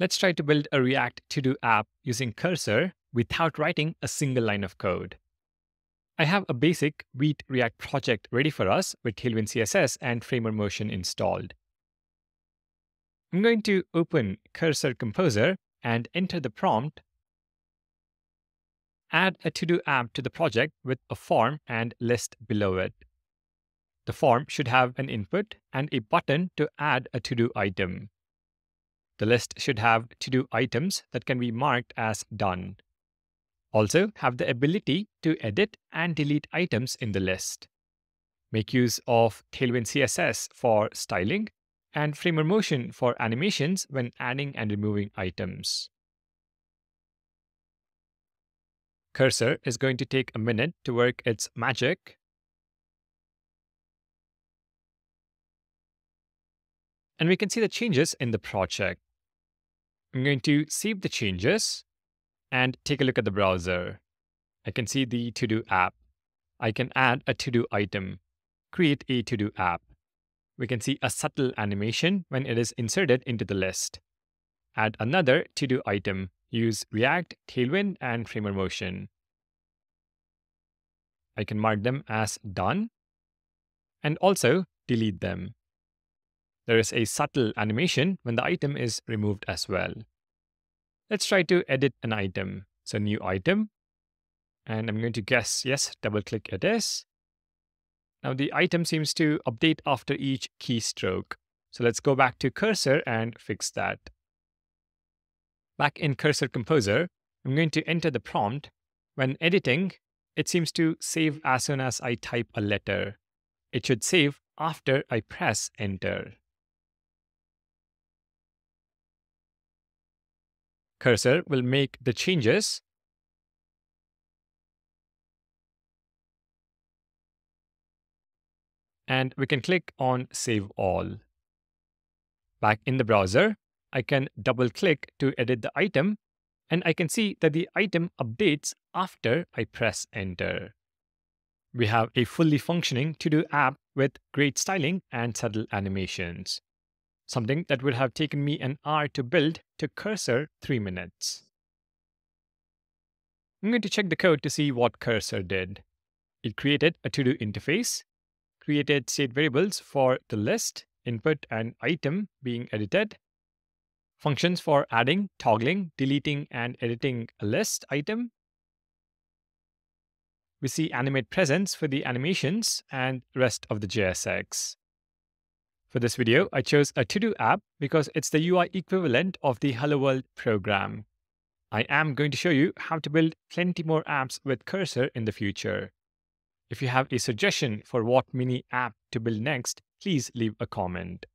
Let's try to build a React to-do app using Cursor without writing a single line of code. I have a basic Vite React project ready for us with Tailwind CSS and Framer Motion installed. I'm going to open Cursor Composer and enter the prompt. Add a to-do app to the project with a form and list below it. The form should have an input and a button to add a to-do item. The list should have to-do items that can be marked as done. Also have the ability to edit and delete items in the list. Make use of Tailwind CSS for styling and Framer Motion for animations when adding and removing items. Cursor is going to take a minute to work its magic. And we can see the changes in the project. I'm going to save the changes and take a look at the browser. I can see the to-do app. I can add a to-do item, create a to-do app. We can see a subtle animation when it is inserted into the list. Add another to-do item, use React, Tailwind, and Framer Motion. I can mark them as done and also delete them. There is a subtle animation when the item is removed as well. Let's try to edit an item. So new item. And I'm going to guess, yes, double click it is. Now the item seems to update after each keystroke. So let's go back to cursor and fix that. Back in Cursor Composer, I'm going to enter the prompt. When editing, it seems to save as soon as I type a letter. It should save after I press enter. Cursor will make the changes. And we can click on Save All. Back in the browser, I can double click to edit the item, and I can see that the item updates after I press Enter. We have a fully functioning to-do app with great styling and subtle animations. Something that would have taken me an hour to build took Cursor three minutes. I'm going to check the code to see what Cursor did. It created a to-do interface, created state variables for the list, input, and item being edited, functions for adding, toggling, deleting, and editing a list item. We see animate presence for the animations and rest of the JSX. For this video, I chose a to-do app because it's the UI equivalent of the Hello World program. I am going to show you how to build plenty more apps with Cursor in the future. If you have a suggestion for what mini app to build next, please leave a comment.